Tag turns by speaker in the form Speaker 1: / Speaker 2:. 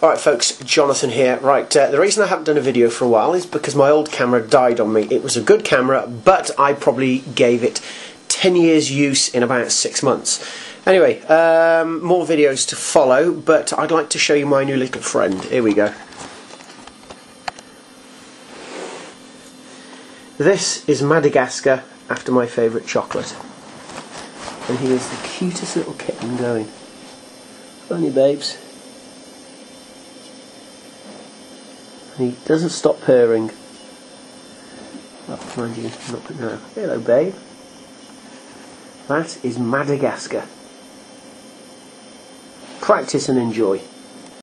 Speaker 1: Alright folks, Jonathan here. Right, uh, the reason I haven't done a video for a while is because my old camera died on me. It was a good camera, but I probably gave it 10 years use in about 6 months. Anyway, um, more videos to follow, but I'd like to show you my new little friend. Here we go. This is Madagascar after my favourite chocolate. And he is the cutest little kitten going. Funny babes. He doesn't stop purring. Oh, mind you, not now. Hello, babe. That is Madagascar. Practice and enjoy.